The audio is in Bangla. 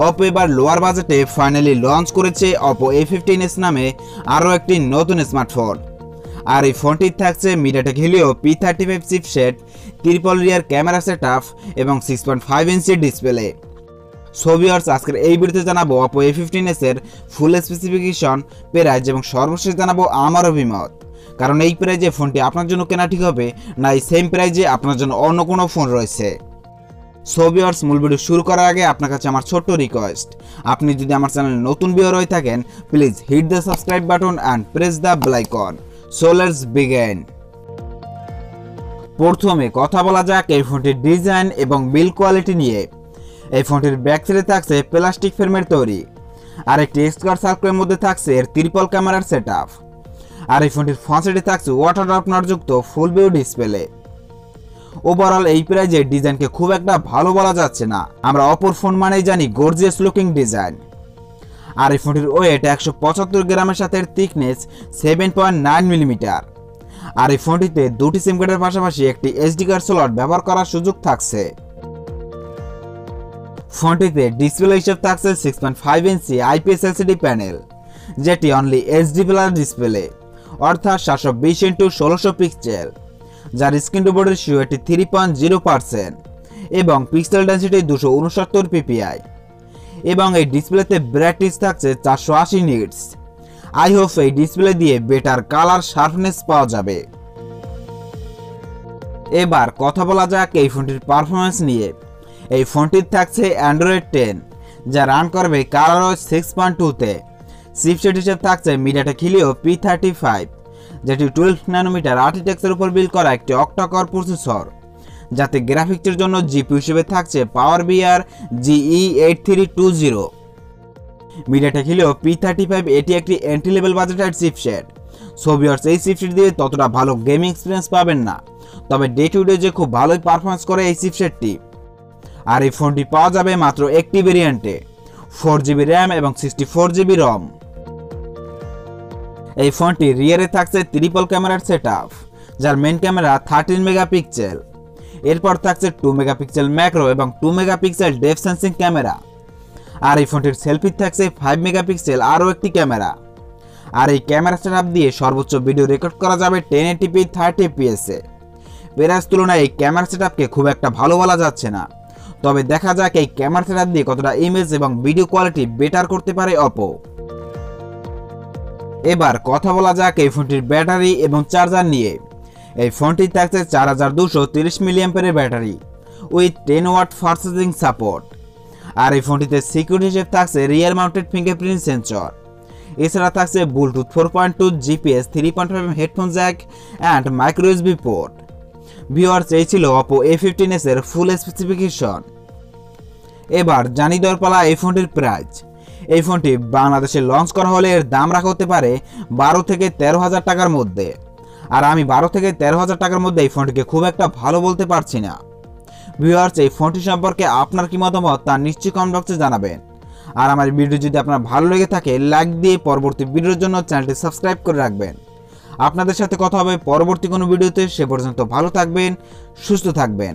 অপো এবার লোয়ার বাজেটে ফাইনালি লঞ্চ করেছে অপো এ ফিফটিন এস নামে আরও একটি নতুন স্মার্টফোন আর এই ফোনটির থাকছে MediaTek Helio P thirty five chipset triple rear camera set এবং সিক্স পয়েন্ট ফাইভ ইঞ্চির ডিসপ্লে সোভিয়ার্স আজকের এই ভিডিওতে জানাব অপো এ ফিফটিন এস এর ফুল স্পেসিফিকেশন প্রাইজ এবং সর্বশেষ জানাব আমার অভিমত। কারণ এই প্রাইজে ফোনটি আপনার জন্য কেনা ঠিক হবে, না এই সেম প্রাইজে আপনার জন্য অন্য কোনো ফোন রয়েছে। সোভিয়ার্স মূল ভিডিও শুরু করার আগে আপনার কাছে আমার ছোট্ট রিকোয়েস্ট আপনি যদি আমার চ্যানেল নতুন ভিউয়ার হয়ে থাকেন please hit the subscribe button and press the bell icon so let's begin প্রথমে কথা বলা যাক এই ফোনটির ডিজাইন এবং বিল কোয়ালিটি নিয়ে। এই ফোনটির ব্যাক সাইডে থাকছে প্লাস্টিক ফ্রেমের তৈরি। আর একটি স্কোয়ার সার্কেলের মধ্যে থাকছে এর ত্রিপল ক্যামেরার সেট আর এই ফোনটির ফ্রন্ট সাইডে থাকছে ওয়াটার যুক্ত ফুল ভিউ ডিসপ্লে ওভারঅল এই প্রাইজে ডিজাইনকে খুব একটা ভালো বলা যাচ্ছে না। আমরা অপর ফোন মানেই জানি গর্জিয়াস লুকিং ডিজাইন আর এই ফোনটির ওয়েট একশো পঁচাত্তর গ্রামের সাথে thickness seven point nine millimetre আর এই ফোনটিতে দুটি সিম কার্ডের পাশাপাশি একটি এসডি কার্ড স্লট ব্যবহার করার সুযোগ থাকছে। ফোনটিতে ডিসপ্লে হিসেবে থাকছে six point five inch IPS LCD panel যেটি অনলি এইচডি প্লাস ডিসপ্লে অর্থাৎ সাতশো বিশ ইন্টু ষোলোশো পিক্সেল যার স্ক্রিন টু বোর্ডের শিও এটি থ্রি পয়েন্ট জিরো পার্সেন্ট এবং পিক্সেল ডেন্সিটি দুশো উনসত্তর পিপিআই এবং এই ডিসপ্লেতে ব্রাইটনেস থাকছে চারশো আশি নিটস আই হোপ এই ডিসপ্লে দিয়ে বেটার কালার শার্পনেস পাওয়া যাবে। এবার কথা বলা যাক এই ফোনটির পারফরমেন্স নিয়ে। এই ফোনটির থাকছে অ্যান্ড্রয়েড টেন যা রান করবে কালার সিক্স পয়েন্ট টুতে চিপসেট হিসেবে থাকছে MediaTek Helio P thirty five যেটি টুয়েলভ ন্যানোমিটার আর্টিটেক্সের উপর বিল করা একটি অক্টাকর প্রসেসর যাতে গ্রাফিক্সের জন্য জিপি হিসেবে থাকছে power VR GE eight three two zero MediaTek Helio P thirty five এটি একটি এন্ট্রি লেভেল বাজেটের চিপসেট সোভিয়ার্স এই চিপসেট দিয়ে ততটা ভালো গেমিং এক্সপিরিয়েন্স পাবেন না। তবে ডে টু ডে যে খুব ভালোই পারফরমেন্স করে এই চিপসেটটি আর এই ফোনটি পাওয়া যাবে মাত্র একটি ভেরিয়েন্টে ফোর জিবি র্যাম এবং সিক্সটি ফোর জিবি রম এই ফোনটি রিয়ারে থাকছে ত্রিপল ক্যামেরার সেট যার মেন ক্যামেরা থার্টিন মেগাপিক্সেল এরপর থাকছে টু মেগাপিক্সেল ম্যাক্রো এবং two megapixel depth sensing camera আর এই ফোনটির সেলফি থাকছে ফাইভ মেগাপিক্সেল আরও একটি ক্যামেরা আর এই ক্যামেরা সেট দিয়ে সর্বোচ্চ ভিডিও রেকর্ড করা যাবে টেন এটিপি থার্টি এপিএসে পেরাজ তুলনায় এই ক্যামেরা সেট খুব একটা ভালো বলা যাচ্ছে না। তবে দেখা যাক এই ক্যামেরা সেট দিয়ে কতটা ইমেজ এবং ভিডিও কোয়ালিটি বেটার করতে পারে অপো এবার কথা বলা যাক এই ফোনটির ব্যাটারি এবং চার্জার নিয়ে। এই ফোনটি থাকছে চার হাজার দুশো তিরিশ মিলিয়াম্পের battery with ten watt charging support. আর এই ফোনটিতে সিকিউরিটি হিসেবে থাকছে রিয়ার মাউন্টেড ফিঙ্গারপ্রিন্ট সেন্সর। এছাড়া থাকছে Bluetooth four point two GPS three point five headphone jack and micro USB port viewers এই ছিল অপো এ ফিফটিন এস এর ফুল স্পেসিফিকেশন এবার জানি দেওয়ার পালা এই ফোনটির প্রাইস এই ফোনটি বাংলাদেশে লঞ্চ করা হলে এর দাম রাখা হতে পারে বারো থেকে তেরো হাজার টাকার মধ্যে। আর আমি বারো থেকে তেরো হাজার টাকার মধ্যে এই ফোনটিকে খুব একটা ভালো বলতে পারছি না। ভিউয়ার্স এই ফোনটি সম্পর্কে আপনার কি মতামত তা নিশ্চয়ই কমেন্ট বক্সে জানাবেন। আর আমার ভিডিও যদি আপনার ভালো লেগে থাকে লাইক দিয়ে পরবর্তী ভিডিওর জন্য চ্যানেলটি সাবস্ক্রাইব করে রাখবেন। আপনাদের সাথে কথা হবে পরবর্তী কোনো ভিডিওতে, সে পর্যন্ত ভালো থাকবেন, সুস্থ থাকবেন।